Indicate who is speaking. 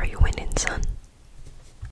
Speaker 1: Are you winning, son?